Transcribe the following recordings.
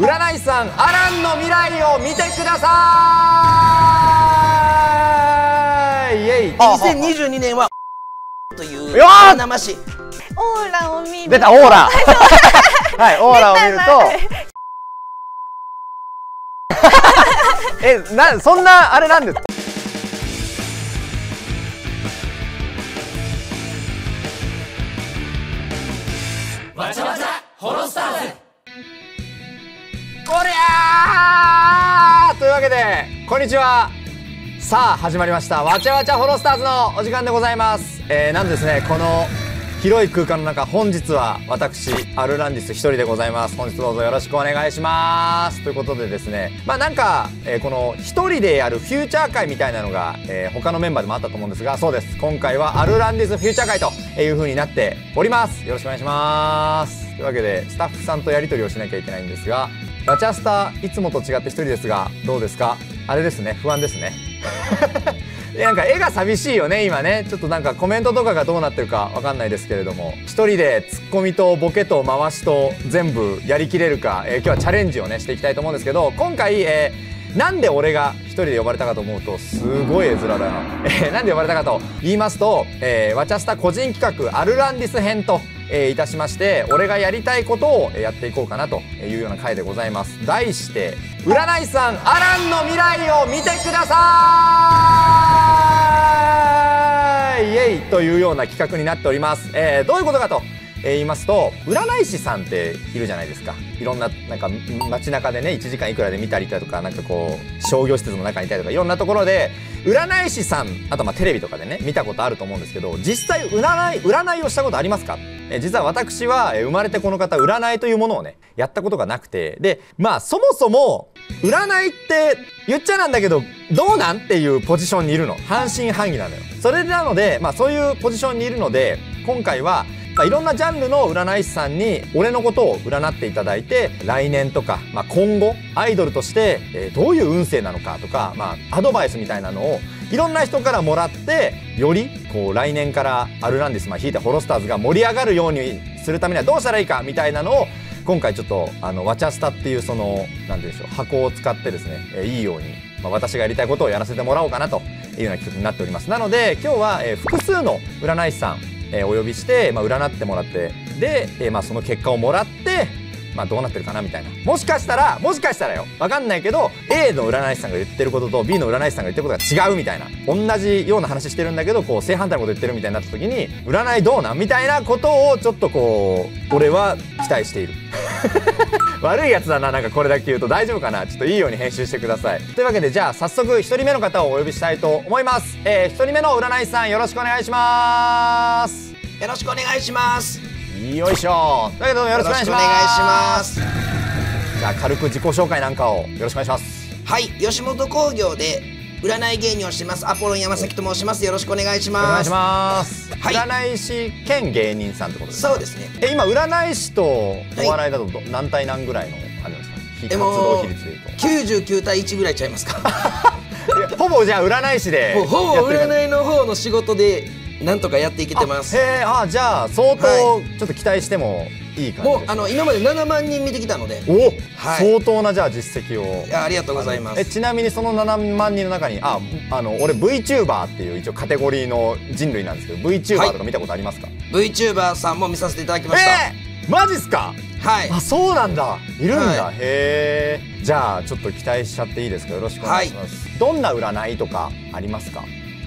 占い師さんアランの未来を見てください。イエイ。2022年はというよー生し。オーラを見る。出たオーラ。はいオーラを見ると。えなそんなあれなんですか？こりゃーというわけでこんにちは。さあ始まりました。わちゃわちゃホロスターズのお時間でございます。えー、なんですねこの広い空間の中本日は私アルランディス一人でございます。本日どうぞよろしくお願いします。ということでですねまあなんか、えーこの一人でやるフューチャー会みたいなのが、えー他のメンバーでもあったと思うんですがそうです。今回はアルランディスフューチャー会という風になっております。よろしくお願いします。というわけでスタッフさんとやり取りをしなきゃいけないんですがガチャスタいつもと違って一人ですがどうですか？あれですね不安ですね。なんか絵が寂しいよね今ね。ちょっとなんかコメントとかがどうなってるかわかんないですけれども。一人でツッコミとボケと回しと全部やりきれるか、えー今日はチャレンジをねしていきたいと思うんですけど今回、えーなんで俺が一人で呼ばれたかと思うとすごい絵面だな、えーなんで呼ばれたかと言いますと、えー、ワチャスタ個人企画アルランディス編とえーいたしまして俺がやりたいことをやっていこうかなというような回でございます。題して占い師さんアランの未来を見てください!イエイ!というような企画になっております、えーどういうことかとえー言いますと占い師さんっているじゃないですか。いろんななんか街中でね1時間いくらで見たりだとかなんかこう商業施設の中にいたりとかいろんなところで占い師さんあとまあテレビとかでね見たことあると思うんですけど実際占い占いをしたことありますか？え実は私は生まれてこの方占いというものをねやったことがなくてでまあそもそも占いって言っちゃなんだけどどうなんっていうポジションにいるの。半信半疑なのよ。それなのでまあそういうポジションにいるので今回は、いろんなジャンルの占い師さんに俺のことを占っていただいて来年とか、まあ、今後アイドルとして、えどういう運勢なのかとか、まあ、アドバイスみたいなのをいろんな人からもらってよりこう来年からアルランディス、まあ、引いたホロスターズが盛り上がるようにするためにはどうしたらいいかみたいなのを今回ちょっとあのワチャスタっていうその何て言うんでしょう箱を使ってですね、えいいように、まあ、私がやりたいことをやらせてもらおうかなというような企画になっております。なので今日は、え複数の占い師さんえーお呼びして、まあ、占ってもらってで、えーまあ、その結果をもらって、まあ、どうなってるかなみたいな。もしかしたらもしかしたらよ。分かんないけど A の占い師さんが言ってることと B の占い師さんが言ってることが違うみたいな。同じような話してるんだけどこう正反対のこと言ってるみたいになった時に占いどうなんみたいなことをちょっとこう俺は期待している。悪いやつだななんかこれだけ言うと大丈夫かな？ちょっといいように編集してください。というわけでじゃあ早速1人目の方をお呼びしたいと思います。えー、1人目の占い師さんよろしくお願いします。よろしくお願いします。よいしょ。というわけでどうもよろしくお願いします。よろしくお願いします。じゃあ軽く自己紹介なんかをよろしくお願いします。はい吉本興業で占い芸人をしてます。アポロン山崎と申します。よろしくお願いしお願いします。ます、はい。占い師兼芸人さんってことですか？そうですね。え今占い師とお笑いだとど何対何ぐらいのあれですか？非活動比率でいうと。99対1ぐらいちゃいますか？ほぼじゃあ占い師でほぼ占いの方の仕事でなんとかやっていけてます。へえあじゃあ相当はちょっと期待してもいい感じもうですあの今まで7万人見てきたので。お、はい。相当なじゃあ実績を。ありがとうございます。えちなみにその7万人の中にああの俺 VTuber っていう一応カテゴリーの人類なんですけど VTuber とか見たことありますか、VTuber さんも見させていただきました、えー、マジっすか？はい。あそうなんだ。いるんだ、はへえじゃあちょっと期待しちゃっていいですか？よろしくお願いします、どんな占いとかありますか？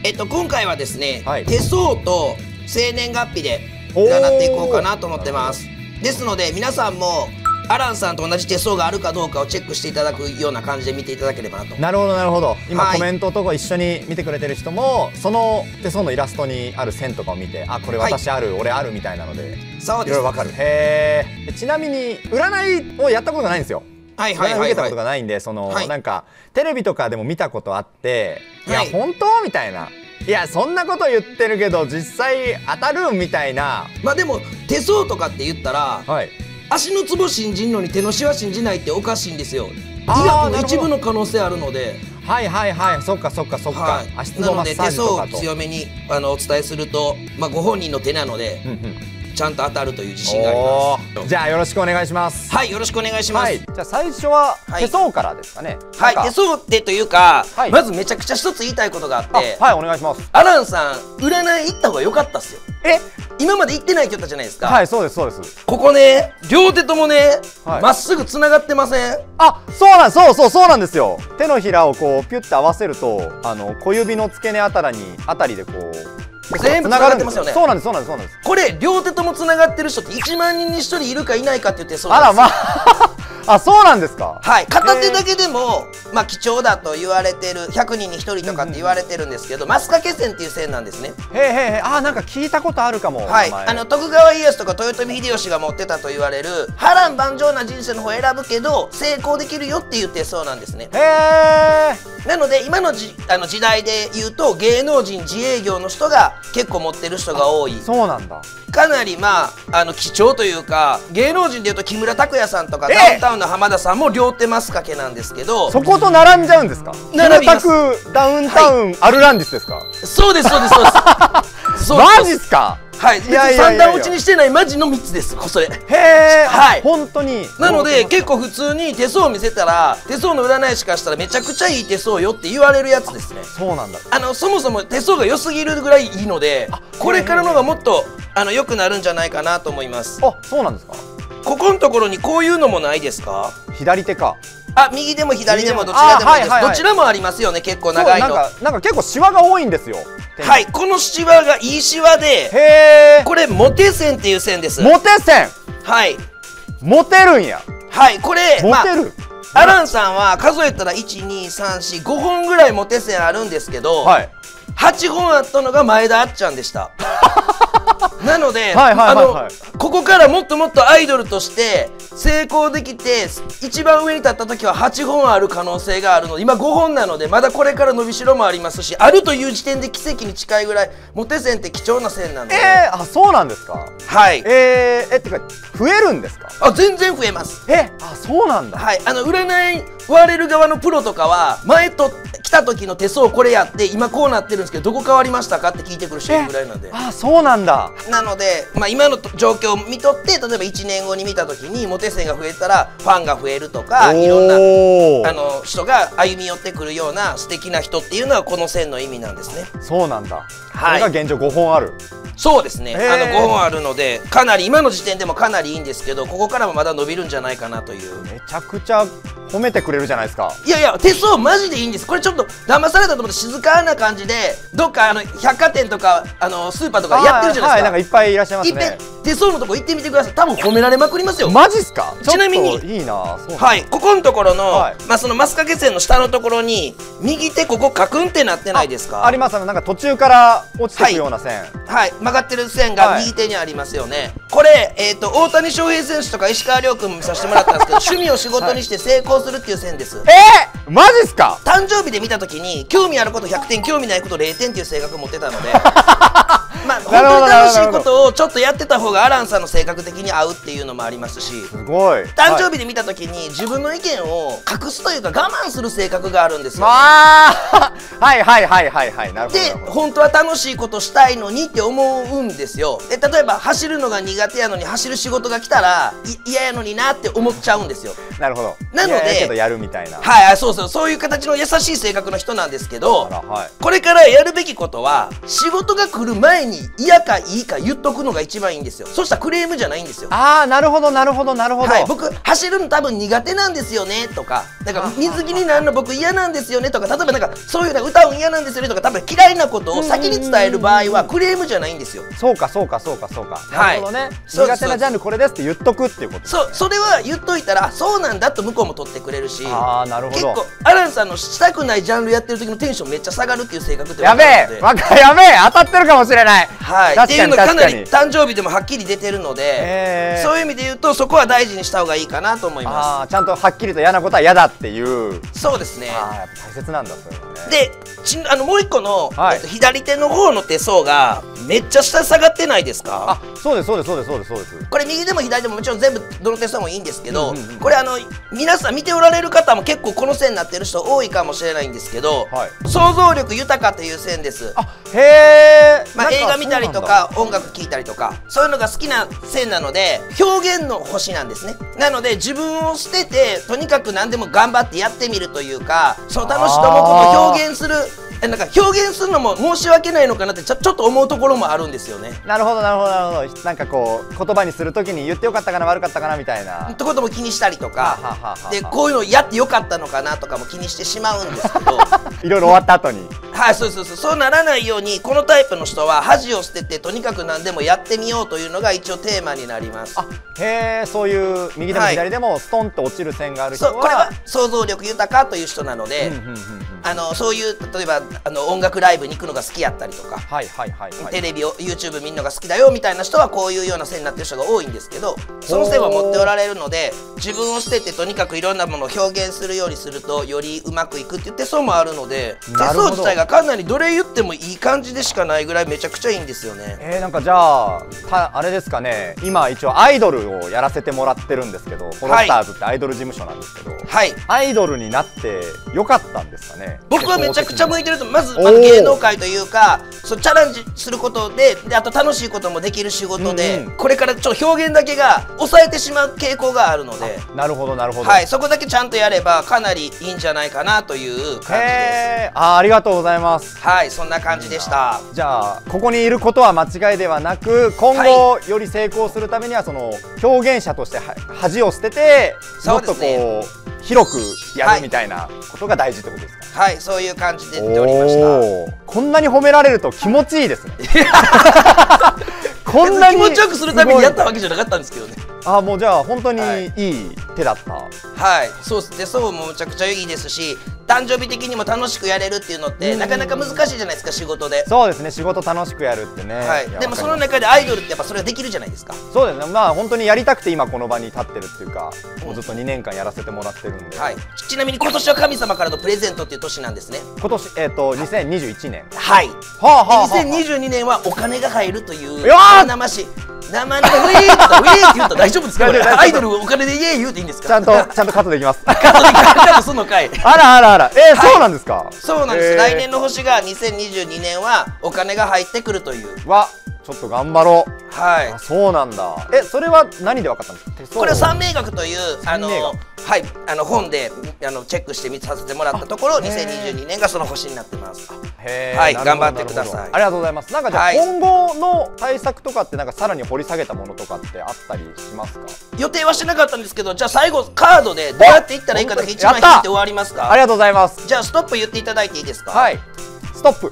えっと今回はですね、はい。手相と生年月日で占っていこうかなと思ってます。ですので皆さんもアランさんと同じ手相があるかどうかをチェックしていただくような感じで見ていただければなと。なるほどなるほど。今、はい。コメントとか一緒に見てくれてる人もその手相のイラストにある線とかを見てあこれ私ある、俺あるみたいなのでそうです。いろいろわかる。へえちなみに占いをやったことがないんですよ。はいはいはいはい受けたことがないんでその、はい。なんかテレビとかでも見たことあっていや、はい。本当？みたいないやそんなこと言ってるけど実際当たるんみたいな。まあでも手相とかって言ったらはい。足のツボ信じんのに手のシワ信じないっておかしいんですよ。あー自学の一部の可能性あるので。はいはいはいそっかそっかそっか、はい。足つぼマッサーなので手相をジとかと強めにあのお伝えすると、まあ、ご本人の手なのでうんうんちゃんと当たるという自信がありおます。ー。じゃあよろしくお願いします。はいよろしくお願いします。はい。じゃあ最初ははい。手相からですかね。はい、なんか。手相ってというか、はい。まずめちゃくちゃ一つ言いたいことがあってあはいお願いします。アランさん占い行った方が良かったっすよ。え？今まで行ってないって言ったじゃないですか、はいそうですそうです。ここね両手ともねま、はい。っすぐつながってません？あそうなんそうそうそうなんですよ。手のひらをこうピュッて合わせるとあの小指の付け根あたりにあたりでこう全部つながってますよね。そうなんですそうなんですそうなんです。これ両手ともつながってる人って1万人に1人いるかいないかって言ってそうです。よまあ。あそうなんですか？はい、片手だけでも、まあ、貴重だと言われてる100人に1人とかって言われてるんですけど、マスカケ線っていう線なんですね。へえへえあなんか聞いたことあるかもはい、あの徳川家康とか豊臣秀吉が持ってたと言われる波乱万丈な人生の方を選ぶけど成功できるよって言ってそうなんですね。へえなので今のじあの時代で言うと芸能人自営業の人が結構持ってる人が多い。そうなんだ。かなりまああの貴重というか芸能人でいうと木村拓哉さんとかえダウンタウンの浜田さんも両手マスカケなんですけどそこと並んじゃうんですか？並びダウンタウン、アルランディスですか？そうです。そうです。そうです。マジっすか？はい。別に三段落ちにしてないマジの3つです。それへえはい。本当に。なので結構普通に手相を見せたら手相の占い師からしたらめちゃくちゃいい手相よって言われるやつですね。そうなんだ。あのそもそも手相が良すぎるぐらいいいのでこれからのがもっとあの良くなるんじゃないかなと思います。あそうなんですか。ここのところにこういうのもないですか？左手かあ右でも左でもどちらでもいいです、あはいはいはい。どちらもありますよね結構長いの。なんかなんか結構シワが多いんですよ。はいこのシワがいいシワでへえこれモテ線っていう線です。モテ線。はい。モテるんや。はいこれモテる、まあ、アランさんは数えたら12345本ぐらいモテ線あるんですけど、はい。8本あったのが前田あっちゃんでした なので、はいはいはいはい。あのここからもっともっとアイドルとして成功できて一番上に立った時は8本ある可能性があるので今5本なのでまだこれから伸びしろもありますしあるという時点で奇跡に近いぐらいモテ線って貴重な線なので、えー、あそうなんですか？はい。えー、えってか増えるんですか？あ全然増えます。えあそうなんだ。はい、あの占い割れる側のプロとかは前と来た時の手相これやって今こうなってるんですけどどこ変わりましたかって聞いてくる人いるぐらいなんで。あそうなんだ。なので、まあ、今の状況を見とって例えば1年後に見た時にモテ線が増えたらファンが増えるとかいろんなあの人が歩み寄ってくるような素敵な人っていうのはこの線の意味なんですね。そうなんだ、はい。これが現状5本あるそうですね、あの5本あるのでかなり今の時点でもかなりいいんですけどここからもまだ伸びるんじゃないかなという。めちゃくちゃ褒めてくれるじゃないですか。いやいや手相マジでいいんです。これちょっと騙されたと思って静かな感じでどっかあの百貨店とかあのスーパーとかやってるじゃないはい、なんかいですっぱいいらっしゃいますね。手相のとこ行ってみてください。多分褒められまくりますよ。マジっすか？ちなみにいいなはい。ここのところの、はい。まあそのマスカケ線の下のところに右手ここカクンってなってないですか？あります。なんか途中から落ちていくような線、はい曲がってる線がはい。右手にありますよね、これ、えー、と大谷翔平選手とか石川遼君も見させてもらったんですけど 趣味を仕事にして成功するっていう線です、えー、マジっすか？誕生日で見た時に興味あること100点興味ないこと0点っていう性格を持ってたので まあ本当に楽しいことをちょっとやってた方がアランさんの性格的に合うっていうのもありますしすごい。日誕生日で見た時に自分の意見を隠すというか我慢する性格があるんですよ、まあ はいはいはいはいはい。なるほどでなるほど。本当は楽しいことしたいのにって思ううんですよ。で例えば走るのが苦手やのに走る仕事が来たら嫌やのになって思っちゃうんですよ。なるほど。なのでいやるみたいな。はいはいそうそう。そういう形の優しい性格の人なんですけどはい。これからやるべきことは仕事が来る前に嫌かいいか言っとくのが一番いいんですよ。そしたらクレームじゃないんですよ。ああなるほどなるほどなるほど、はい、僕走るの多分苦手なんですよねとかなんか水着になるの僕嫌なんですよねとか例えばなんかそういうなんか歌うん嫌なんですよねとか多分嫌いなことを先に伝える場合はクレームじゃないんですよ。そうかそうかそうかそうか、はい。なるほどね。そう苦手なジャンルこれですって言っとくっていうこと。そうそれは言っといたらそうなんだと向こうも取ってくれるしあーなるほど。結構アランさんのしたくないジャンルやってる時のテンションめっちゃ下がるっていう性格ってやべえやべえ当たってるかもしれない。はい、っていう確かに。のがかなり誕生日でもはっきり出てるので、そういう意味で言うとそこは大事にした方がいいかなと思いまあーちゃんとはっきりと嫌なことは嫌だっていう。すそうですね。大切なんだそれは。ねでちあのもう一個の、はい。えっと、左手の方の手相がめっちゃ下下がってないですか？あそうですそうですそうですそうです。そうですこれ右でも左でももちろん全部どのテストもいいんですけど、うんうんうん。これあの皆さん見ておられる方も結構この線になってる人多いかもしれないんですけど、はい。想像力豊かという線です。あへえ、まあ、映画見たりとか音楽聴いたりとかそういうのが好きな線なので表現の星なんですね。なので自分を捨ててとにかく何でも頑張ってやってみるというかその楽しいと思うことを表現するえなんか表現するのも申し訳ないのかなってちょちょっと思うところもあるんですよね。なるほどなるほどなるほど。なんかこう言葉にするときに言ってよかったかな悪かったかなみたいな。ってことも気にしたりとはかはははでこういうのやってよかったのかなとかも気にしてしまうんですけど。いろいろ終わった後に。はいそうそうそうそうならないようにこのタイプの人は恥を捨ててとにかく何でもやってみようというのが一応テーマになります。あへえそういう右でもはい左でもストンと落ちる線がある人はそうこれは想像力豊かという人なので、あのそういう例えばあの音楽ライブに行くのが好きやったりとか、はいはいはいはい。テレビを YouTube 見るのが好きだよみたいな人はこういうような線になってる人が多いんですけどその線は持っておられるので自分を捨ててとにかくいろんなものを表現するようにするとよりうまくいくって言ってそうもあるので手相自体がかなりどれ言ってもいい感じでしかないぐらいめちゃくちゃいいんですよね。えー、なんかじゃあたあれですかね。今一応アイドルをやらせてもらってるんですけどフォロスターズってアイドル事務所なんですけど、はい。アイドルになってよかったんですかね。僕はめちゃくちゃ向いてるとまずまず芸能界というかそうチャレンジすることでであと楽しいこともできる仕事で、うんうんこれからちょっと表現だけが抑えてしまう傾向があるので、なるほどなるほど。はい、そこだけちゃんとやればかなりいいんじゃないかなという感じです。あーありがとうございます。はい、そんな感じでした。じゃあここにいることは間違いではなく今後より成功するためにはその表現者としては恥を捨ててもっとこう広くやるみたいなことが大事ってことですか、はい、そういう感じで言っておりました。こんなに褒められると気持ちいいですね。こんなに気持ちよくするためにやったわけじゃなかったんですけどね。あもうじゃあ本当にはい。いい手だった、はい、そうです。で、そうもむちゃくちゃいいですし、誕生日的にも楽しくやれるっていうのって、うんなかなか難しいじゃないですか、仕事で。そうですね。仕事楽しくやるってね、はい、やでもその中でアイドルってやっぱそれができるじゃないですか。そうですね。まあ本当にやりたくて今この場に立ってるっていうかもうずっと2年間やらせてもらってるんで、はい、ちなみに今年は神様からのプレゼントっていう年なんですね。今年えっ、と2021年。はい。はあはあはあで2022年はお金が入るという生々しい。生々しい。ウィーって言ったウィーって言ったら大丈夫ですか？アイドルお金でイエ言うていいんですか？ちゃんとちゃんとカットできます。カットすんのかい。あらあらあら。えーはい。そうなんですか？そうなんです、へー。来年の星が2022年はお金が入ってくるという。わちょっと頑張ろう。はい。あそうなんだ。えそれは何で分かったんですか？これは三名学というあのはいあの本であのチェックして見させてもらったところあへー。2022年がその星になってます。はい頑張ってください。ありがとうございます。なんかじゃあ、はい。今後の対策とかってなんかさらに掘り下げたものとかってあったりしますか？予定はしてなかったんですけどじゃあ最後カードでどうやっていったらいいかだけ一枚引いて終わりますか？ありがとうございます。じゃあストップ言っていただいていいですか？はい。ストップ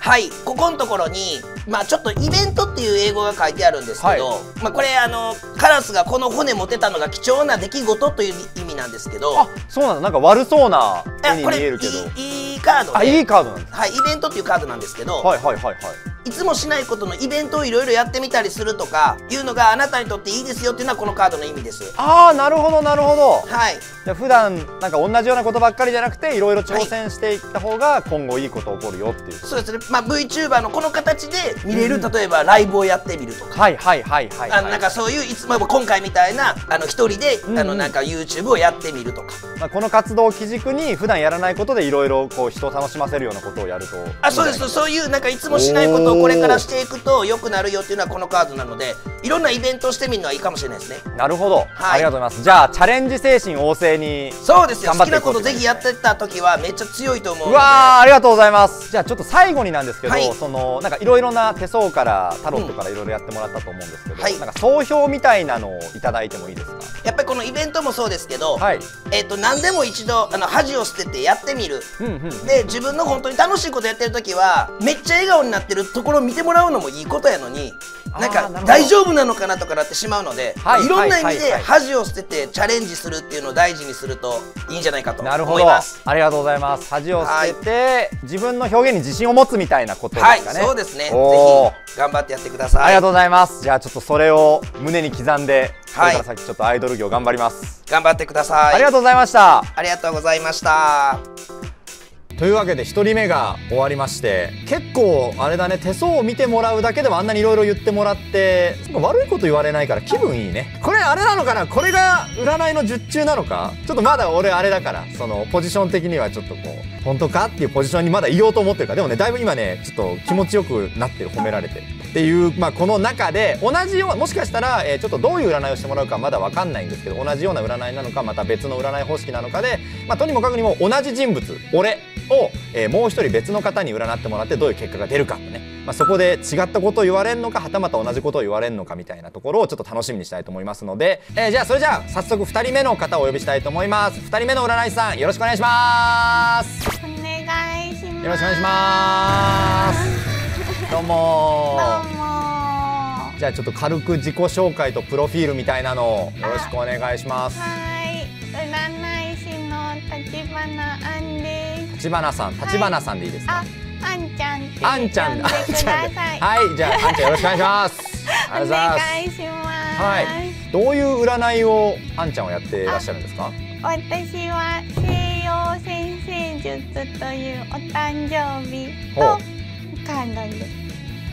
はいここのところにまあちょっとイベントっていう英語が書いてあるんですけど、はまあこれあのカラスがこの骨持てたのが貴重な出来事という意味なんですけどあそうなんだなんか悪そうな絵に見えるけど。いいいいカードで。あいいカードなんですはい、イベントっていうカードなんですけど、はいはいはいはいい、つもしないことのイベントをいろいろやってみたりするとかいうのがあなたにとっていいですよっていうのはこのカードの意味です。ああなるほどなるほど。はい、じゃあ普段なんか同じようなことばっかりじゃなくていろいろ挑戦していった方が今後いいこと起こるよっていう。そうですね、まあ、VTuber のこの形で見れる、例えばライブをやってみるとか。はいはいはいはいあのなんかそういういつも今回みたいなあの一人で、うんうん。あのなんか YouTube をやってみるとか。まあ、この活動を基軸に普段やらないことでいろいろこう人を楽しませるようなことをやるとあそうです。そういうなんかいつもしないことをこれからしていくと良くなるよっていうのはこのカードなのでいろんなイベントをしてみるのはいいかもしれないですね。なるほど、はい。ありがとうございます。じゃあチャレンジ精神旺盛にそうですよ。好きなことぜひやってった時はめっちゃ強いと思ううので。わーありがとうございます。じゃあちょっと最後になんですけど、はい。そのなんかいろいろな手相からタロットからいろいろやってもらったと思うんですけど、はい。なんか総評みたいなのをいただいてもいいですか？やっぱりこのイベントもそうですけど、はい。えっと何でも一度あの恥を捨ててやってみる。うんうんで自分の本当に楽しいことやってる時はめっちゃ笑顔になってるところを見てもらうのもいいことやのになんか大丈夫なのかなとかなってしまうので、はいい、ろんな意味ではいはいはい。恥を捨ててチャレンジするっていうのを大事にするといいんじゃないかとなるほど。思います。ありがとうございます。恥を捨てて、自分の表現に自信を持つみたいなことですかはい、ねそうですね。ぜひ頑張ってやってください。ありがとうございます。じゃあちょっとそれを胸に刻んでこはい。れから先ちょっとアイドル業頑張ります、頑張ってください。ありがとうございました。ありがとうございました。というわけで1人目が終わりまして結構あれだね手相を見てもらうだけでもあんなにいろいろ言ってもらって悪いこと言われないから気分いいね。これあれなのかな？これが占いの術中なのか？ちょっとまだ俺あれだからそのポジション的にはちょっとこう本当か？っていうポジションにまだいようと思ってるから。でもねだいぶ今ねちょっと気持ちよくなってる褒められてる。っていう、まあ、この中で同じようもしかしたら、えーちょっとどういう占いをしてもらうかまだ分かんないんですけど同じような占いなのかまた別の占い方式なのかで、まあ、とにもかくにも同じ人物俺を、えーもう一人別の方に占ってもらってどういう結果が出るかね、まあ、そこで違ったことを言われるのかはたまた同じことを言われるのかみたいなところをちょっと楽しみにしたいと思いますので、えーじゃあそれじゃあ早速2人目の方をお呼びしたいと思います。2人目の占い師さんよろしくお願いします。お願いします。よろしくお願いしますどうもどうも。じゃあちょっと軽く自己紹介とプロフィールみたいなのをよろしくお願いしますはい、占い師の立花あんです。立花さん立花さんでいいですか、あ、あんちゃんあんちゃん。はいじゃああんちゃんよろしくお願いしますお願いします。はいどういう占いをあんちゃんはやっていらっしゃるんですか？私は西洋先生術というお誕生日ほとカードです。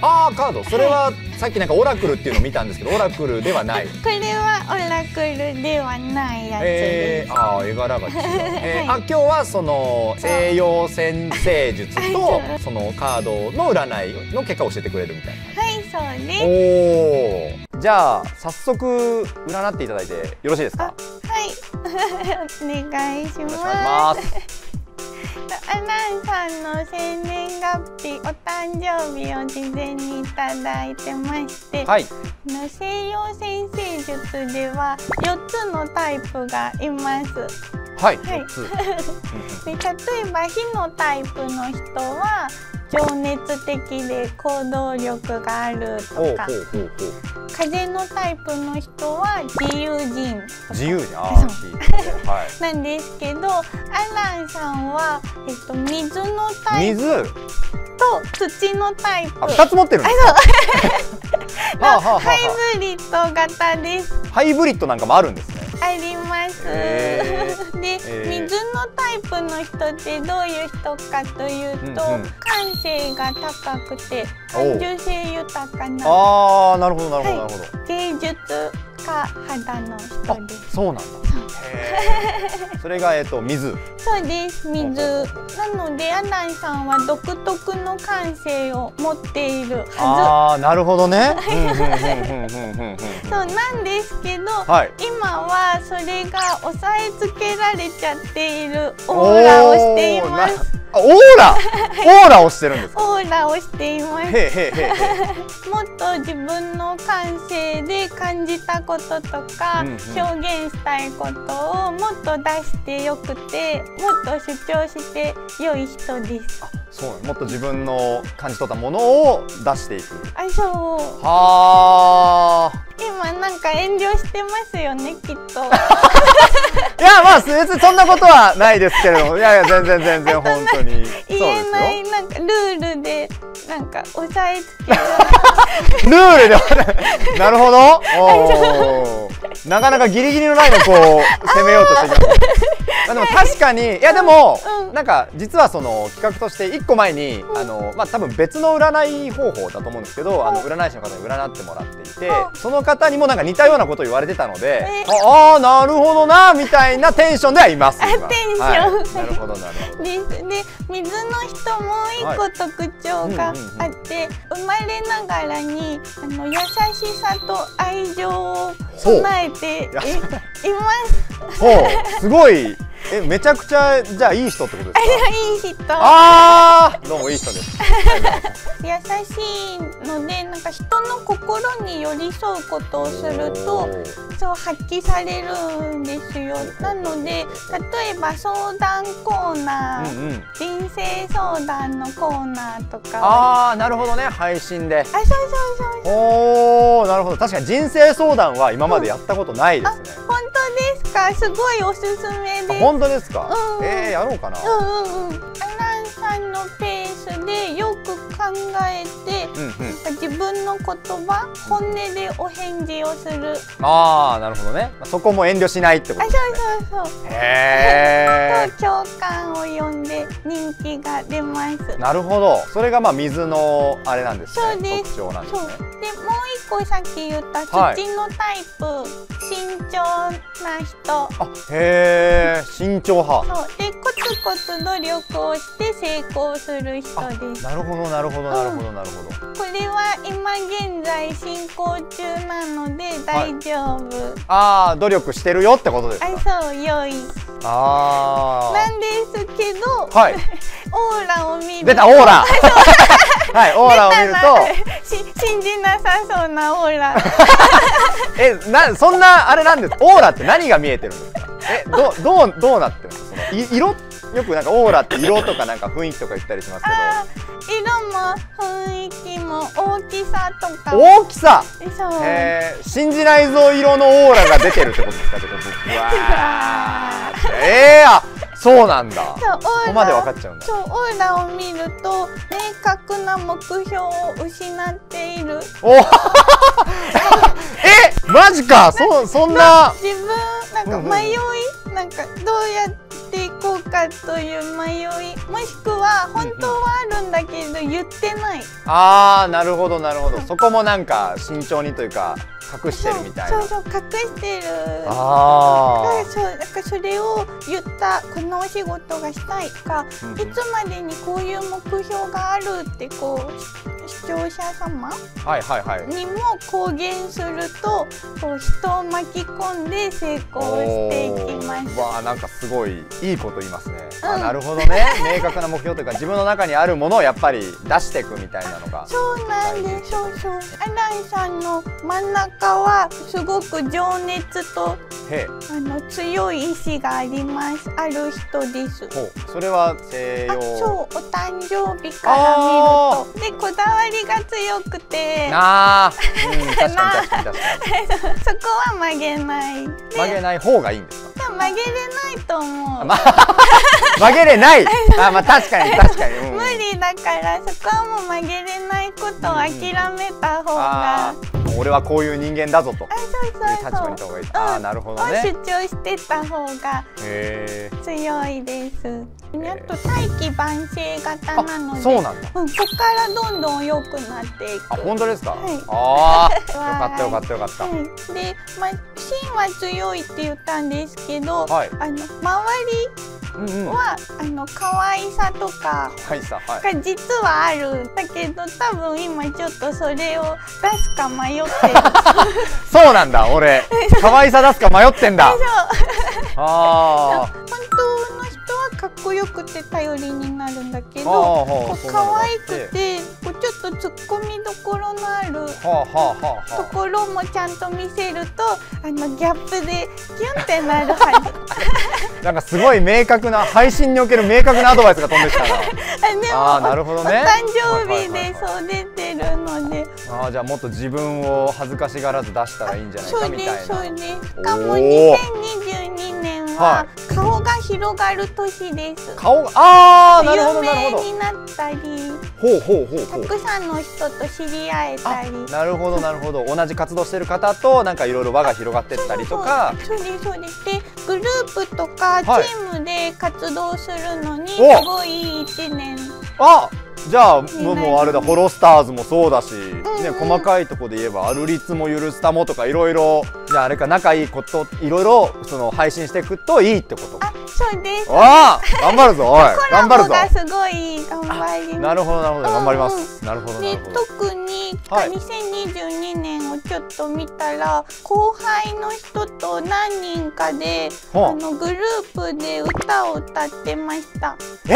ああカード。それはさっきなんかオラクルっていうのを見たんですけどオラクルではない。これはオラクルではないやつです。えー、あー絵柄が違う、えーあ今日はその西洋先生術とそのカードの占いの結果を教えてくれるみたいな。はい、そうです。おおじゃあ早速占っていただいてよろしいですか？はい、お願いします。アランさんの生年月日、お誕生日を事前にいただいてまして、はい。あの西洋先生術では4つのタイプがいます。はい、はい。で例えば火のタイプの人は情熱的で行動力があるとか。風のタイプの人は自由人自由にあーはい。なんですけどアランさんは、えっと、水のタイプ。水？と土のタイプ。あ二つ持ってるんですかはハイブリッド型です。あハイブリッドなんかもあるんですね。あります。へー。で、へー。水のタイプの人ってどういう人かというと、うんうん。感性が高くて感受性豊かなああなるほどなるほどはいなるほど、芸術家肌の人です。そうなんだそれがえっと水。そうです水。なのでアランさんは独特の感性を持っているはああなるほどね。そうなんですけど、はい。今はそれが押さえつけられちゃっているオーラをしています。オーラ？オーラをしてるんですか？オーラをしています。もっと自分の感性で感じたこととか、うんうん。表現したいことをもっと出してよくてもっと主張して良い人です。そうもっと自分の感じ取ったものを出していく。あそうはあ。今なんか遠慮してますよねきっと。いやまあ別にそんなことはないですけれど。もいやいや全然全然本当に。言えない。でなんかルールでなんか押さえつけ ルールではなるほど。なかなかギリギリのラインをこう攻めようとしてきますまあでも確かに。いやでも、うん。なんか実はその企画として一個前に、あのまあ多分別の占い方法だと思うんですけど、あの占い師の方に占ってもらっていて、うんその方にもなんか似たようなことを言われてたので、えああーなるほどなみたいなテンションではいますテンション。はい、なるほどなるほど。で水の人もう一個特徴があって、生まれながらにあの優しさと愛情を備えています。すごいえめちゃくちゃじゃあいい人ってことですか？いい人。ああどうもいい人です。優しいのでなんか人の心に寄り添うことをするとそう発揮されるんですよ。なので例えば相談コーナー、うんうん。人生相談のコーナーとか。ああなるほどね。配信で。あそうそうそうおーなるほど。確かに人生相談は今までやったことないですね、本当ですか？すごいおすすめあです本当ですか、うん。えー、やろうかな、うんうんうん。アランささんのペースでよく考えて、うんうん。自分の言葉本音でお返事をする。ああなるほどね。まあそこも遠慮しないってこあとそうそうそう。へと共感を呼んで人気が出ます。えなるほど。それがまあ水のあれなんですそうねです。特徴なんですそう。でもうね一個さっき言ったはい。土のタイプ、慎重な人。あへえ慎重派。そうでコツコツ努力をして成功する人あです。なるほどなるほどなるほどなるほど、これは今現在進行中なので大丈夫、ああ努力してるよってことですか。あそう良いあなんですけど、あ はい。オーラを見ると。出たオーラ。はいオーラを見ると。し信じなさそうなオーラ。えなそんなあれなんです。オーラって何が見えてるんですかえどどうどうなってるんです色よくなんかオーラって色とかなんか雰囲気とか言ったりしますけあ色も雰囲気も大きさとか。ど大きさ？えー、信じないぞ色のオーラが出てるってことですか？ってことうわーえー、あそうなんだ。そここまで分かっちゃうんだ。そうオーラを見ると明確な目標を失っている。お えマジか。そそんな。自分なんか迷い、なんかどうやっていこうかという迷い？もしくは本当はあるんだけど言ってない。あーなるほどなるほど。そこもなんか慎重にというか隠してるみたいな。そうそう隠してる。あそうなんかそれを言ったこのお仕事がしたいか、うんうん。いつまでにこういう目標があるってこう視聴者様あはいはいはい。にも公言するとこう人を巻き込んで成功していきます。わあなんかすごいいいこと言いますね、あうん。なるほどね。明確な目標というか自分の中にあるものをやっぱり出していくみたいなのが。そうなんです。そうそう。アランさんの真ん中はすごく情熱とあの強い意志があります。ある人です。ほう。それは西あ、洋そう、お誕生日から見ると、で、こだわりが強くて、なあ、うん、確かに 確かにそこは曲げない。で曲げない方がいいんですか？曲げれないと思う。ま 曲げれない。あまあ確かに 確かに、うん。無理だから、そこはもう曲げれないことを諦めた方が。あー俺はこういう人間だぞと。あ、そうそうそう。いう立場にいた方がいい。あーなるほどね。を主張してた方が強いです。あと大器晩成型なので、そうなんだ。うん、ここからどんどん良くなっていく。あ本当ですか、はい。ああよかったよかったよかった、はい、で、まあ、芯は強いって言ったんですけど、はい。あの周うんうんりは、あの可愛さとか。はいさはい。が実はあるんだけど多分今ちょっとそれを出すか迷ってる。そうなんだ俺。可愛さ出すか迷ってんだ。あ本当の人はかっこよくて頼りになるんだけど可愛くてこうちょっと突っ込みどころのあるとはころもちゃんと見せるとあのギャップでキュンってなるはず。あ なんかすごい明確な配信における明確なアドバイスが飛んできたな。あなるほどね。お誕生日ではいそう出てるので、あーじゃあもっと自分を恥ずかしがらず出したらいいんじゃないかみたいな。すそうです。しかもおー。2022年はは顔が広がる年です。顔がああなるほどなるほど。有名になったり、ほうほうほうほう。たくさんの人と知り合えたり。なるほどなるほど。同じ活動してる方となんかいろいろ輪が広がってったりとか。そうですそうです。でグループとかチはい。ームで活動するのにすおごいいい一年。あじゃあいもうもうあれだホロスターズもそうだし、んね、細かいところで言えばアルリツも許すたもとかいろいろじゃああれか仲いいこといろいろその配信していくといいってこと。あそうです。ああ頑張るぞおい。頑張るぞ。すごい頑張ります。なるほどなるほど。うん頑張ります。なるほどなでるほど。特にはい。2022年をちょっと見たら後輩の人と何人かではああのグループで歌を歌ってました。え？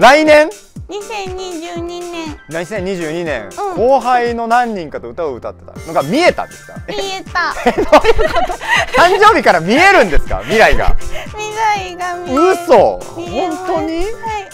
来年？2022年2022年、うん。後輩の何人かと歌を歌ってたの。が見えたんですか？見えた。誕生日から見えるんですか？未来が。未来が見える。嘘。本当に？はい。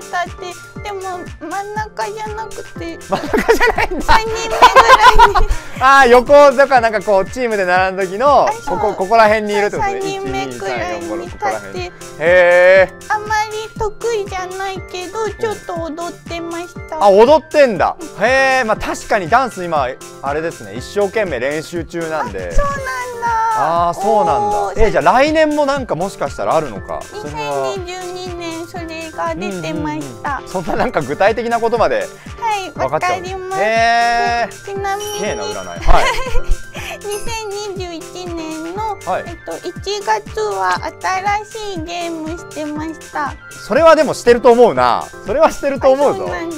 歌ってでも真ん中じゃなくて真ん中じゃないんだ。3人目ぐらいに。ああ横とかなんかこうチームで並んだ時のここここら辺にいるってこと3人目1 2くらいに3 4 5 6立ってへえあまり得意じゃないけどちょっと踊ってました。あ踊ってんだ。へえまあ確かにダンス今あれですね。一生懸命練習中なんで。そうなんだ。ああそうなんだ。えじゃあ来年もなんかもしかしたらあるのか。それは。2022年それが出てました、そんななんか具体的なことまではいわ分かります、へえちなみに。な占い。はい。2021年の、はい。えっと、1月は新しいゲームしてました。それはでもしてると思うな。それはしてると思うぞ。で2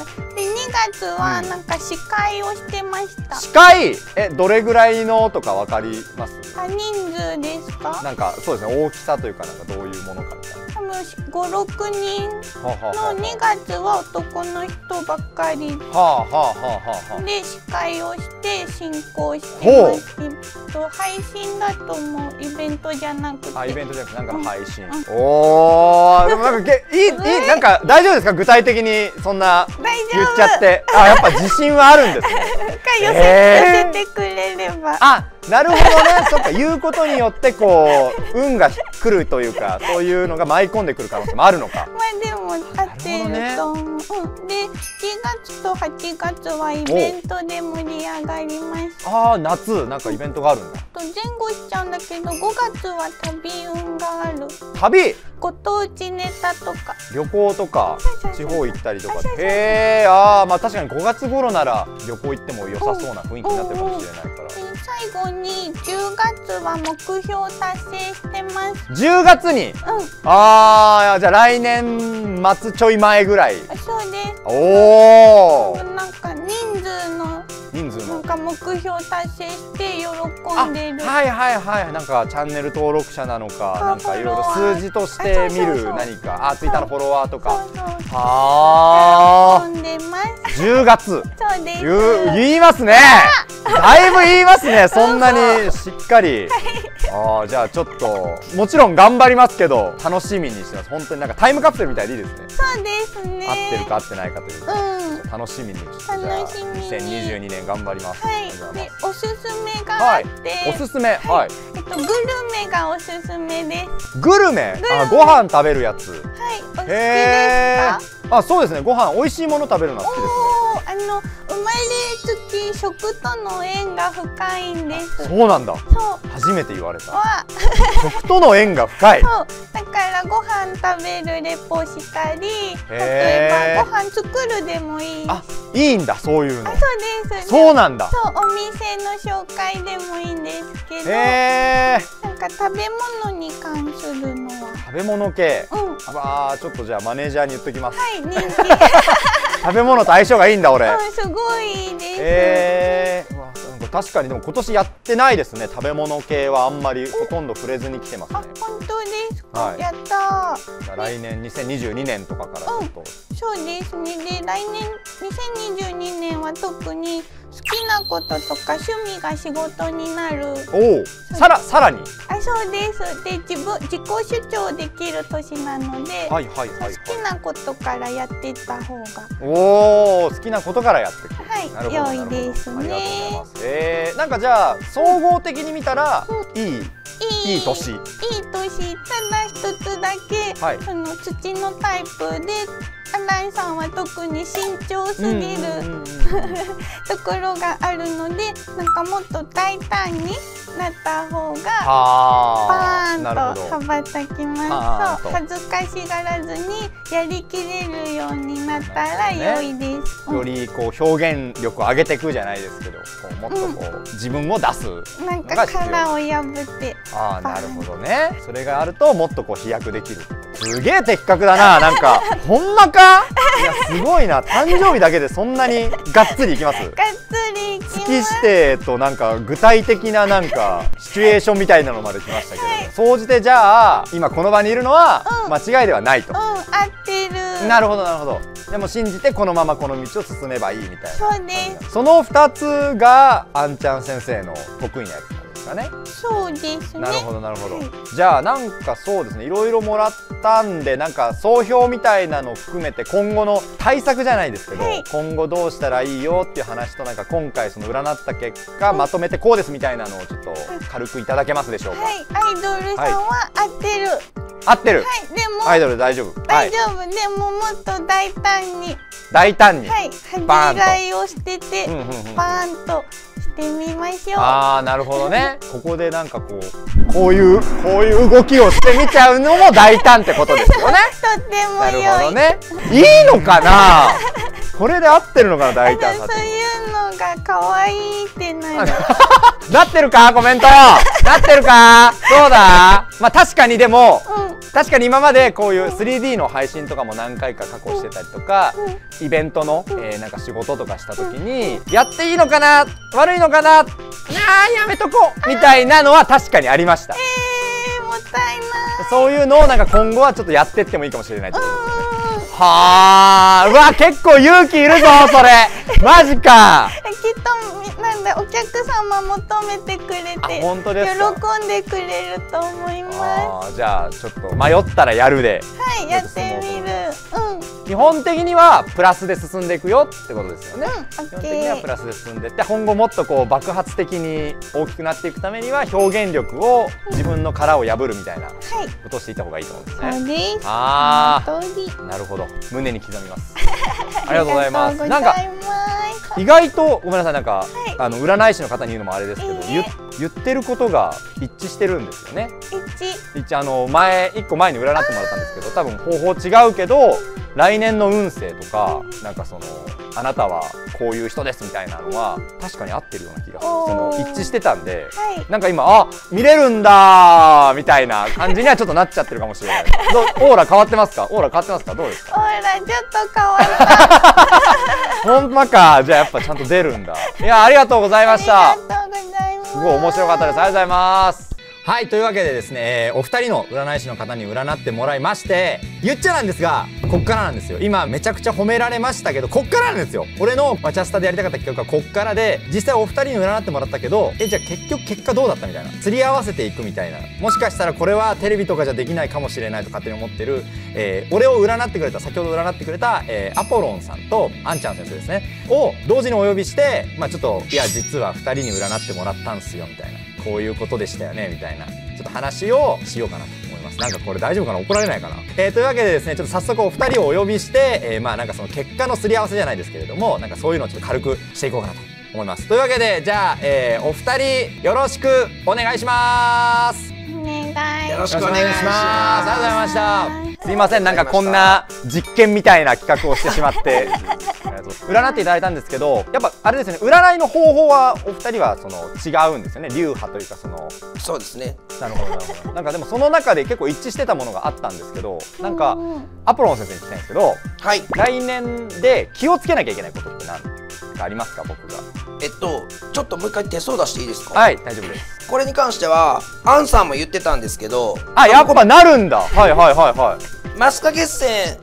月はなんか司会をしてました、司会？えどれぐらいのとかわかります？あ人数ですか？なんかそうですね。大きさというかなんかどういうものかみたいな多分56人。の2月は男の人ばっかり。で司会をして進行してますえっと配信だと思うイベントじゃなくて。あイベントじゃなくてなんかの配信、うおおでもなんかけいいいいなんか大丈夫ですか？具体的にそんな言っちゃって。あやっぱ自信はあるんですね。か寄せ,、えー。寄せてくれれば。あなるほどね。そっか言うことによってこう運が来るというかそういうのが舞い込んでくる可能性もあるのか。まあでも合ってると思う、うん、で7月と8月はイベントで盛り上がりますああ夏なんかイベントがあるんだ。と前後しちゃうんだけど5月は旅運がある。旅？ご当地ネタとか。旅行とか地方行ったりとか。へえあーまあ確かに5月頃なら旅行行っても良さそうな雰囲気になってるかもしれないから。で最後に10月は目標達成してます。10月に？うん。ああじゃあ来年末ちょい前ぐらい。そうです。おおなんか人数の人数の。なんか目標達成して喜あんでる。はいはいはい。なんかチャンネル登録者なのかあなんかいろいろ数字として見る何か。あツイッターのフォロワーとか。はあ。喜んでます。10月。そうです。言いますね。だいぶ言いますね。そんなにしっかり。ああじゃあちょっともちろん頑張りますけど楽しみにしてます。本当になんかタイムカプセルみたいでいいですね。そうですね。合ってるか合ってないかというかうん。楽しみにちょっとじゃあ楽しみに2022年頑張ります。はい。でまおすすめがはいあって、すおすすめ。はいえっとグルメがおすすめです。グルメ？ルメ。あご飯食べるやつ。はい。お好きへでえすか？あそうですね。ご飯美味しいもの食べるのは好きですね。あの生まれつき食との縁が深いんです。そうなんだ。そう。初めて言われた。は食との縁が深い。そう。だからご飯食べるレポしたり例えばご飯作るでもいい。あいいんだそういうの。あそうです。そうなんだ。そうお店の紹介でもいいんですけど、なんか食べ物に関するのは食べ物系。うん。あーちょっとじゃあマネージャーに言っときます。はい人気。食べ物と相性がいいんだ俺。うんすごいです、えー、なんか確かにでも今年やってないですね。食べ物系はあんまりほとんど触れずに来てますね。あ本当ですか、はい。やったー。じゃあ来年2022年とかからちょっと、そうですね。で来年2022年は特に好きなこととか趣味が仕事になる。おおさらさらに。あそうです。で自分自己主張できる年なので、はいはいはいはい。好きなことからやっていった方が。おお好きなことからやってく。るはい良いですね。ありがとうございます。えー、なんかじゃあ総合的に見たらいいいい？いい年。いい年。ただ一つだけ、はい。その土のタイプで新井さんは特に慎重すぎる、うんうんうんうん。ところがあるのでなんかもっと大胆になった方がはあパーンと羽ばたきますそう。恥ずかしがらずにやりきれるようになったら良いです、うん。よりこう表現力を上げていくじゃないですけどこうもっとこう、自分を出すなんか殻を破ってああなるほどね。それがあるともっとこう飛躍できる。すげえ的確だな。なんかほんまか？いやすごいな。誕生日だけでそんなにがっつりいきます？がっつりいき月指定となんか具体的ななんかシチュエーションみたいなのまで来ましたけれど総じてじゃあ今この場にいるのはうん。間違いではないと。うん、合ってる。なるほどなるほど。でも信じてこのままこの道を進めばいいみたいなそうです。その2つがあんちゃん先生の得意なやつですかね。そうですね。なるほどなるほど、はいじゃあなんかそうですねいろいろもらったんでなんか総評みたいなのを含めて今後の対策じゃないですけど、はい。今後どうしたらいいよっていう話となんか今回その占った結果まとめてこうですみたいなのをちょっと軽くいただけますでしょうか、はい。アイドルさんは合ってる、はい、合ってる、でも、アイドル大丈夫？はい。大丈夫、でももっと大胆に。大胆に、はい。恥じらいを捨てて、うんうんうん。バーンとしてみましょう。ああなるほどね。ここでなんかこうこういうこういう動きをしてみちゃうのも大胆ってことですよね。とってもなる良いほどね。いいのかな？これで合ってるのかな大胆さそういうのが可愛いってなる。なってるか？コメント。なってるか？そうだ？まあ確かにでもうん。確かに今までこういう 3D の配信とかも何回か過去してたりとかイベントの、えーなんか仕事とかした時にやっていいのかな？悪いのかな？あーやめとこう。みたいなのは確かにありました。えー、もったいない。そういうのをなんか今後はちょっとやってってもいいかもしれない。はあうわ結構勇気いるぞそれ。マジか。きっとみなんだお客様求めてくれあて本当ですか？喜んでくれると思います。じゃあちょっと迷ったらやるで。はいやってみる。うん基本的にはプラスで進んでいくよってことですよね、うんオ基本的にはプラスで進んでって今後もっとこう爆発的に大きくなっていくためには表現力を自分の殻を破るみたいなはい。ことをしていった方がいいと思うんですね。です。ああなるほど胸に刻みます。ありがとうございます。なんか意外とごめんなさいなんか、い。あの占い師の方に言うのもあれですけど、いいえ言言ってることが一致してるんですよね。一一応あの前一個前に占ってもらったんですけど多分方法違うけど来年の運勢とかなんかそのあなたはこういう人ですみたいなのは確かに合ってるような気がその一致してたんではい。なんか今あ見れるんだーみたいな感じにはちょっとなっちゃってるかもしれない。どオーラ変わってますか？オーラ変わってますか？どうですか？ほらちょっと変わった。ほんまか。じゃあやっぱちゃんと出るんだ。いやありがとうございました。ありがとうございます。すごい面白かったです。ありがとうございますはいというわけでですね、えーお二人の占い師の方に占ってもらいまして言っちゃなんですがこっからなんですよ。今めちゃくちゃ褒められましたけどこっからなんですよ。俺のマチャスタでやりたかった企画はこっからで実際お二人に占ってもらったけどえじゃあ結局結果どうだったみたいな。釣り合わせていくみたいな。もしかしたらこれはテレビとかじゃできないかもしれないと勝手に思ってる、えー俺を占ってくれた先ほど占ってくれた、えーアポロンさんとアンちゃん先生ですね。を同時にお呼びしてまあちょっといや実は二人に占ってもらったんすよみたいな。こういうことでしたよねみたいな。ちょっと話をしようかなと思います。なんかこれ大丈夫かな？怒られないかな、えーというわけでですねちょっと早速お二人をお呼びして、えーまあなんかその結果のすり合わせじゃないですけれどもなんかそういうのをちょっと軽くしていこうかなと思います。というわけでじゃあ、えーお二人よろしくお願いします。お願い。よろしよくお願いします。ろしくお願いします。ありがとうございましたすいません。なんかこんな実験みたいな企画をしてしまって。占っていただいたんですけどやっぱあれですね。占いの方法はお二人はその違うんですよね。流派というかその。そうですね。なるほどなるほど。なんかでもその中で結構一致してたものがあったんですけどなんかうんアポロン先生に聞きたいんですけどはい。来年で気をつけなきゃいけないことって何？かありますか僕が。えっとちょっともう一回手相出していいですか？はい大丈夫です。これに関してはアンさんも言ってたんですけどあやっぱなるんだ。はいはいはいはい。マスカ月線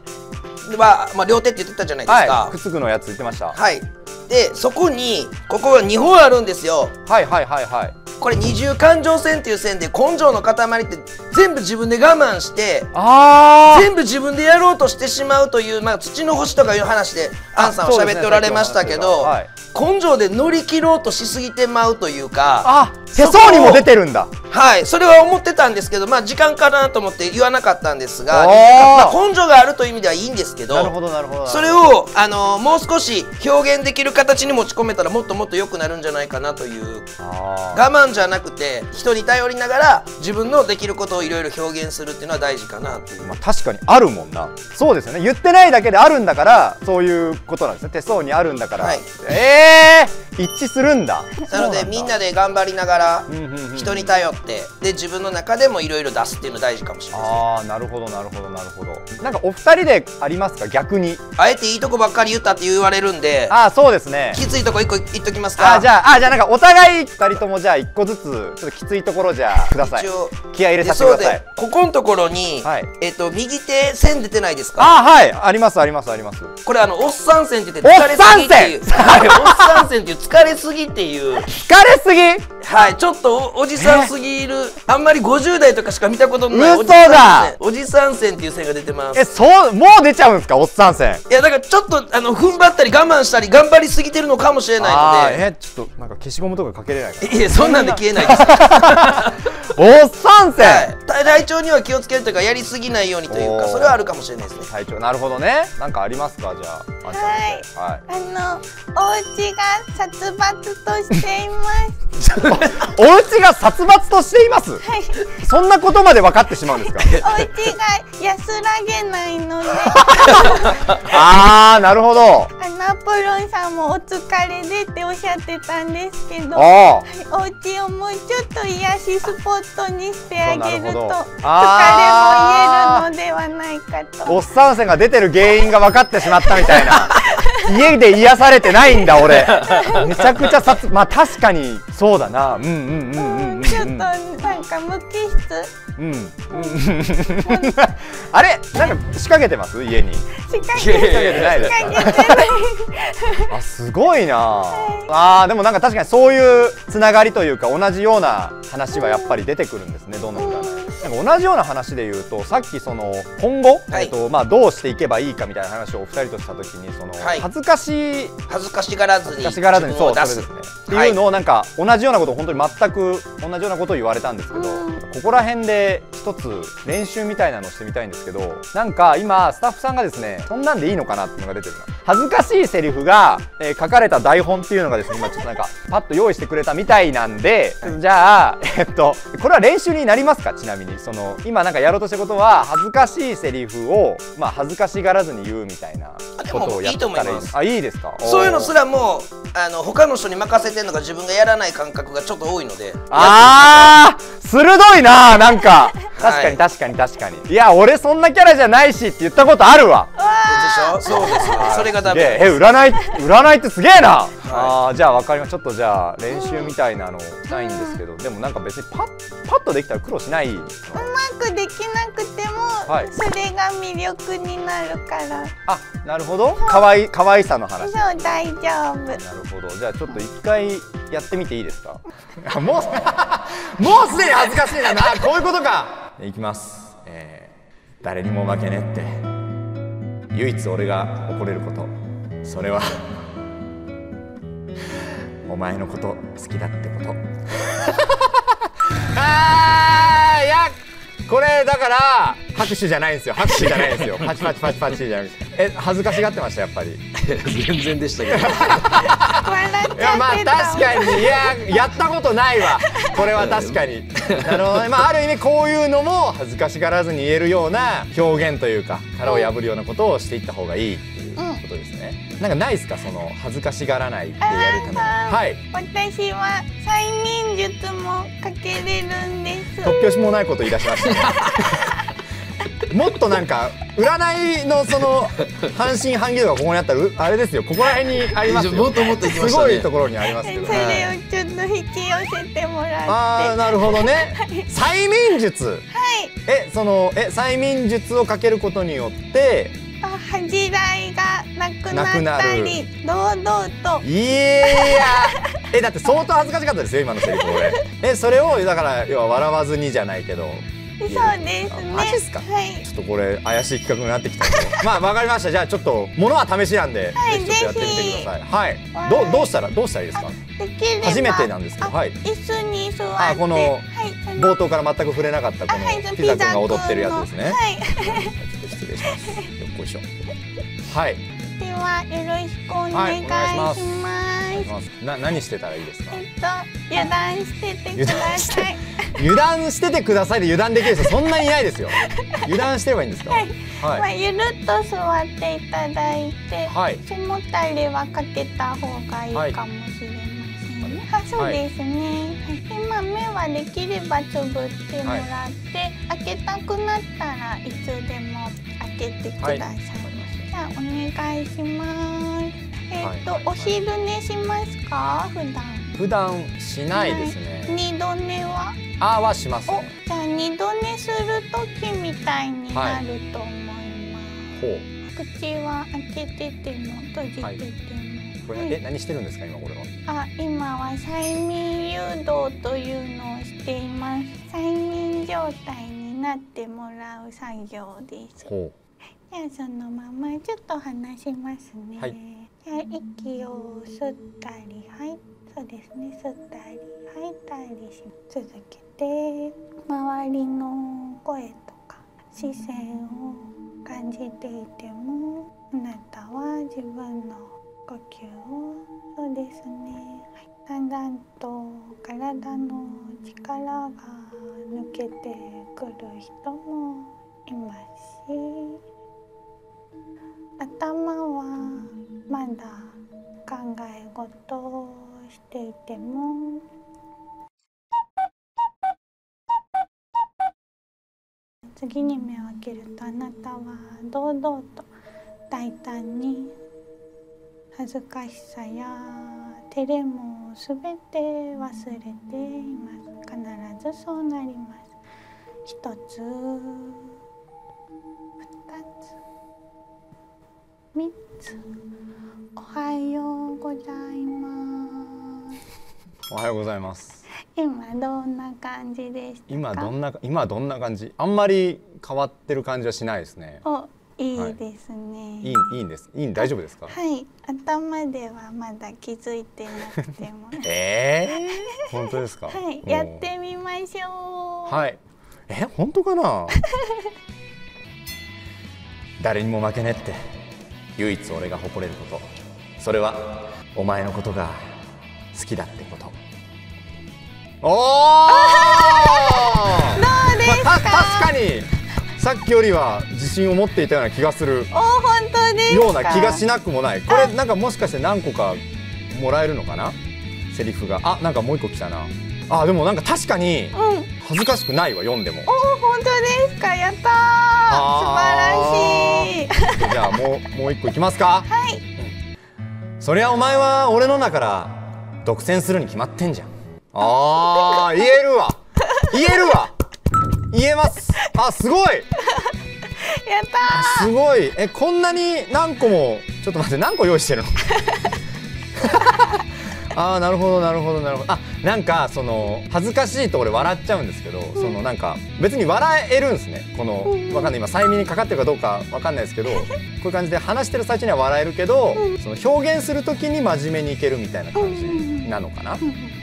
は、まあ、両手って言ってたじゃないですか。はいくつぐのやつ言ってました？はいでそこにここが2本あるんですよ。はいはいはいはい。これ二重感情線っていう線で根性の塊って全部自分で我慢して全部自分でやろうとしてしまうという、まあ、土の星とかいう話でアンさんは喋っておられましたけど、はい。根性で乗り切ろうとしすぎてまうというかあ手相にも出てるんだ。はいそれは思ってたんですけどまあ時間かなと思って言わなかったんですが、まあ、根性があるという意味ではいいんですけどなるほどなるほど。それを、あのーもう少し表現できる形に持ち込めたらもっともっと良くなるんじゃないかなという我慢じゃなくて人に頼りながら自分のできることをいろいろ表現するっていうのは大事かなという。まあ、確かにあるもんな。そうですよね。言ってないだけであるんだからそういうことなんですね。手相にあるんだから、はい。ええー、一致するんだ。なのでみんなで頑張りながらうんうんうんうん。人に頼ってで自分の中でもいろいろ出すっていうの大事かもしれません。ああなるほどなるほどなるほど。なんかお二人でありますか？逆に。あえていいとこばっかり言ったって言われるんでああそうですね。きついとこ一個言っときますか？あーじゃああーじゃあなんかお互い二人ともじゃあ一個ずつちょっときついところじゃあください。気合い入れさせてください。ここのところに、はい。えっと右手線出てないですか？あーはい。ありますありますあります。これあのおっさん線って言って疲れすぎっていうおっさん線っていう疲れすぎっていう。疲れすぎ？ははいちょっとおおじさんすぎる。あんまり50代とかしか見たことのない嘘おじさんおじさん線っていう線が出てます。えそうもう出ちゃうんですか？おっさん線いやだからちょっとあの踏ん張ったり我慢したり頑張りすぎてるのかもしれないので。えちょっとなんか消しゴムとかかけれないかいやそんなんで消えないです。おっさん線、はい。体体調には気をつけるというかやりすぎないようにというかそれはあるかもしれないですね。体調。なるほどね。なんかありますか？じゃあはいはい。あのお家が殺伐としています お家が殺伐としています。はい。そんなことまで分かってしまうんですか。お家が安らげないので。ああなるほど。アポロンさんもお疲れでっておっしゃってたんですけど。あお家をもうちょっと癒しスポットにしてあげると疲れも癒えるのではないかと。おっさん線が出てる原因が分かってしまったみたいな家で癒されてないんだ俺。めちゃくちゃ殺まあ確かにそうだな。うんうんうんうんうんうん。ちょっとなんか無機質。うん。うん。あれ？なんか仕掛けてます？家に。仕掛けやいやいやないですか？あすごいな。あーでもなんか確かにそういうつながりというか同じような話はやっぱり出てくるんですねどの占いなんか同じような話で言うとさっきその今後、はい。えっとまあ、どうしていけばいいかみたいな話をお二人とした時にその、はい。恥ずかしい。恥ずかしがらずに恥ずかしがらずにそうですね。っていうのをなんか同じようなことを本当に全く同じようなことを言われたんですけど、うん。ここら辺で一つ練習みたいなのをしてみたいんですけどなんか今スタッフさんがですねそんなんでいいのかなっていうのが出てるな恥ずかしいセリフが、えー書かれた台本っていうのがですね今ちょっとなんかパッと用意してくれたみたいなんでじゃあえっとこれは練習になりますか？ちなみに。その今なんかやろうとしたことは恥ずかしいセリフをまあ恥ずかしがらずに言うみたいなことをやったらいい。ですあいいですか？そういうのすららもあの他の人に任せてんのが自分がやらない感覚がちょっと多いので。あー鋭いななんか。確かはいに確かに確かに。いや俺そんなキャラじゃないしって言ったことあるわ。でしょ？そうですよ。それがダす。げえ。メえ占い占いってすげえな、あーじゃあ分かりました。ちょっとじゃあ練習みたいなのをしたいんですけど。でもなんか別にパッパッとできたら苦労しないの？うまくできなくてそれが魅力になるから。あなるほど。かわい可愛さの話。そう大丈夫。なるほど。じゃあちょっと一回やってみていいですか？あもう もうすでに恥ずかしいな。なこういうことか。いきます、えー誰にも負けねって。唯一俺が誇れること。それはお前のこと好きだってこと。あーいやこれだから拍手じゃないんですよ。拍手じゃないんですよ。パチパチパチパチじゃないです。え恥ずかしがってました？やっぱり。全然でしたけど。笑っいやまあちゃってた。確かに。いややったことないわ。これは確かに。なるほどね。まあある意味こういうのも恥ずかしがらずに言えるような表現というか殻を破るようなことをしていった方がいいことですね、なんかないですか？その恥ずかしがらないってやるためにはい。私は催眠術もかけれるんです。突拍子もないこと言い出しましたね。もっとなんか占いのその半信半疑度がここにあったらうあれですよ。ここら辺にありますよ。もっともっと行きますしたごねいところにありますそれをけどねちょっと引き寄せてもらって。ああなるほどね。催眠術。はい。えそのえ催眠術をかけることによってあ恥じらい。がなくなったり堂々と。いや えだって相当恥ずかしかったですよ今のセリフ俺。えそれをだから要は笑わずにじゃないけど。そうですね。あマジっすか。はい。ちょっとこれ怪しい企画になってきた まあわかりました。じゃあちょっとものは試しなんで、はいぜひちょっとやってみてください。はい。はいどうどうしたらどうしたらいいですか？初めてなんですけどあはい。椅子に座あこのはい冒頭から全く触れなかったこのピザ君が踊ってるやつですね、はい。ちょっと失礼します。よっこいしょ。はい。ではよろしくお願はいします。します。お願いします。な何してたらいいですか？えっと油断しててください。油断しててくださいで油断できる人そんなにいないですよ。油断してればいいんですか？はい。まあはいゆるっと座っていただいて、はい。背もたれはかけた方がいいかもしれませんね。あ、そうですね。はい、でまあ目はできればつぶってもらって、開けたくなったらいつでも開けてください。ゃあお願いします。えっと、お昼寝しますか？普段。普段しないですね。二度寝は？あーはしますじゃあ二度寝する時みたいになると思います、ほう。口は開けてても閉じてても、これ、え何してるんですか今これは？あ今は催眠誘導というのをしています催眠状態になってもらう作業ですほじゃあそのままちょっと話しますね、はい。じゃあ息を吸ったりはいそうですね吸ったり吐いたりし続けて周りの声とか視線を感じていてもあなたは自分の呼吸をそうですね、はい、だんだんと体の力が抜けてくる人もいますし頭はまだ考え事をしていても。次に目を開けるとあなたは堂々と大胆に恥ずかしさや照れもすべて忘れています。必ずそうなります。一つ三つ。おはようございます。うおはようございます。今どんな感じでしたか？今どんな今どんな感じ？あんまり変わってる感じはしないですね。おい。いですね、いいいいんです。いいん大丈夫ですか？はい。頭ではまだ気づいてなくても。えー、本当ですか？はい。やってみましょう。はい。え本当かな？誰にも負けねって唯一俺が誇れること。それはお前のことが好きだってこと。おお どうですか、まあ、た確かにさっきよりは自信を持っていたような気がするお本当ですか？ような気がしなくもない。これなんかもしかして何個かもらえるのかな？セリフが。あなんかもう一個来たなあでもなんか確かにうん。恥ずかしくないわ読んでも。お本当ですか？やった素晴らしい。じゃあもうもう一個いきますか。はい。そりゃお前は俺のだから独占するに決まってんじゃん。あー言えるわ。言えるわ。言えます。あすごい。やったすごい。えこんなに何個もちょっと待って何個用意してるの？あーなるほどなるほどなるほど。あなんかその恥ずかしいと俺笑っちゃうんですけど、そのなんか別に笑えるんですね。このわかんない。今催眠にかかってるかどうかわかんないですけど こういう感じで話してる最中には笑えるけど、その表現する時に真面目にいけるみたいな感じなのかな、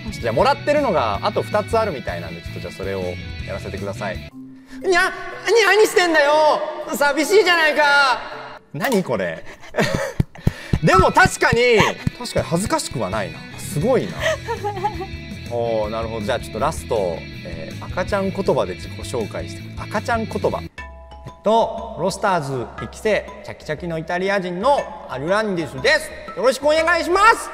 じゃあもらってるのがあと2つあるみたいなんでちょっとじゃあそれをやらせてください。にゃに何してんだよ！寂しいじゃないか！何これ？でも確かに確かに恥ずかしくはないなすごいな。おーなるほど。じゃあちょっとラスト、えー赤ちゃん言葉で自己紹介して赤ちゃん言葉。えっとロスターズ1期生チャキチャキのイタリア人のアルランディスです。よろしくお願いします。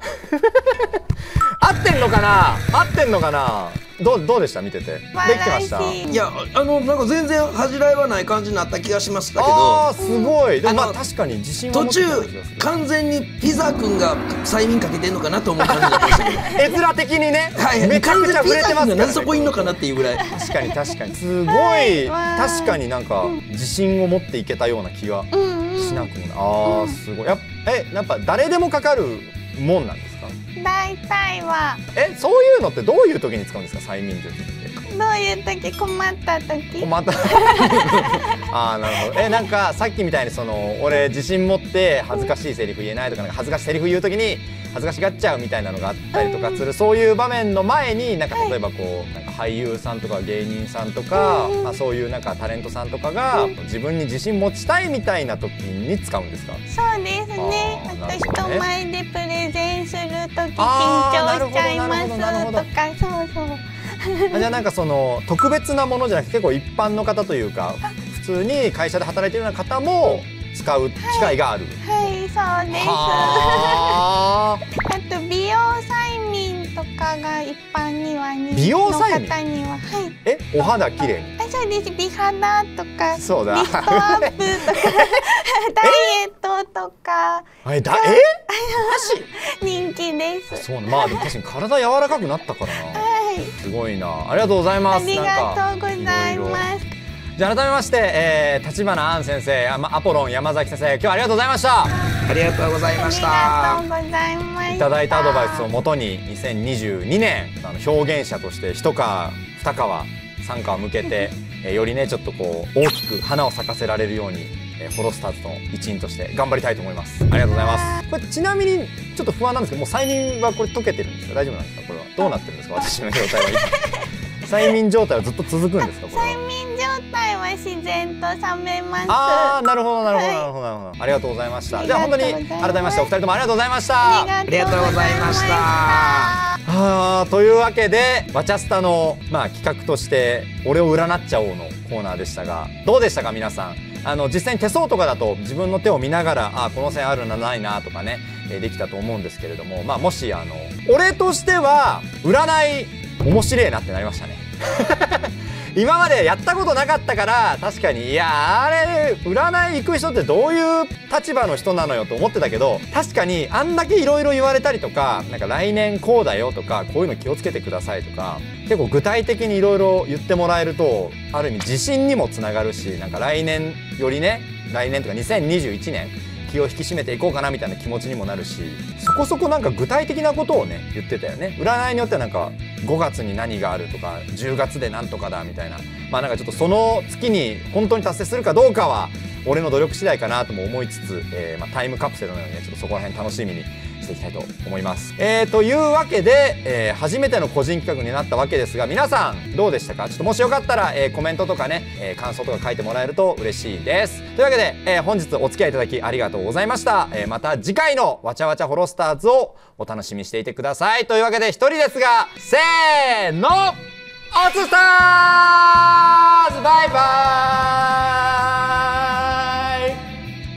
合ってんのかな？合ってんのかな？どうどうでした？見てて。できてました？いやあのなんか全然恥じらいはない感じになった気がしましたけあどーすごい。でもまあ確かに自信は途中持ってたような気がする。完全にピザ君が催眠かけてんのかなと思う感じだったんですけど。絵面的にね、はいめちゃくちゃ触れてますそこいんのかなっていうぐらい。確かに確かに。すごい。わー。確かになんか自信を持っていけたような気がしなくもない。あーすごい。やっぱえやっぱ誰でもかかるもんなんですか？大体は。えそういうのってどういう時に使うんですか？催眠術って。どういう時？困った時。また。あーなるほど。えなんかさっきみたいにその俺自信持って恥ずかしいセリフ言えないとかなんか恥ずかしいセリフ言う時に恥ずかしがっちゃうみたいなのがあったりとかするそういう場面の前になんか例えばこうなんか俳優さんとか芸人さんとか、まあ、そういうなんかタレントさんとかが自分に自信持ちたいみたいな時に使うんですか？そうですね。あと人前でプレゼンする時緊張しちゃいますとか。そうそう。あじゃあなんかその特別なものじゃなくて結構一般の方というか普通に会社で働いてるような方も使う機会がある。はいそうです。はあ。あと美容催眠とかが一般には人美気の容催眠？方には。はい。え、お肌綺麗に？あそうです。美肌とかそうだ。リフトアップとか ダイエットとか。え、だ、え、人気です。そうな、まあ、でも確かに体柔らかくなったからな。はい。すごいな、ありがとうございます。ありがとうございますじゃあ改めまして、えー、立花杏先生あまアポロン山崎先生今日はありがとうございました。ありがとうございましありたがとうございました。いただいたアドバイスをもとに2022年あの表現者として一皮二皮三皮向けて、えーよりねちょっとこう大きく花を咲かせられるように、えー、フォロスターズの一員として頑張りたいと思います。ありがとうございます。これちなみにちょっと不安なんですけどもう催眠はこれ解けてるんですか？大丈夫なんですか？これは。どうなってるんですか？私の状態は催眠状態はずっと続くんですか催眠状態は自然と冷めます。ああなるほどなるほどはい。なるほどなるほど。ありがとうございました。じゃあ本当に改めましてお二人ともありがとうございました。ありがとうございました。はあというわけでバチャスタの、まあ、企画として「俺を占っちゃおう」のコーナーでしたがどうでしたか皆さん？あの実際に手相とかだと自分の手を見ながらあこの線あるなないなとかね、えーできたと思うんですけれども、まあ、もしあの俺としては占い面白いなってなりましたね。今までやったことなかったから確かにいやあれ占い行く人ってどういう立場の人なのよと思ってたけど確かにあんだけいろいろ言われたりとかなんか来年こうだよとかこういうの気をつけてくださいとか結構具体的にいろいろ言ってもらえるとある意味自信にもつながるしなんか来年よりね来年とか2021年気を引き締めていこうかなみたいな気持ちにもなるしそこそこなんか具体的なことをね言ってたよね。占いによってはなんか5月に何があるとか10月で何とかだみたいな。まあなんかちょっとその月に本当に達成するかどうかは俺の努力次第かなとも思いつつ、えーまあ、タイムカプセルのようにねちょっとそこら辺楽しみにしていきたいと思います。えー、というわけで、えー初めての個人企画になったわけですが皆さんどうでしたか？ちょっともしよかったら、えーコメントとかね、え感想とか書いてもらえると嬉しいです。というわけで、え本日お付き合いいただきありがとうございました。えまた次回のわちゃわちゃホロスターズをお楽しみにしていてください。というわけで一人ですがせーのオツスターズバイバーイ